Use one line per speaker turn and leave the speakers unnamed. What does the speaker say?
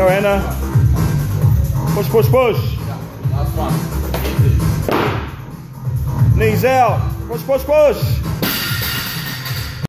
Go, Anna. Push, push, push.
Last one. Easy.
Knees out. Push, push, push.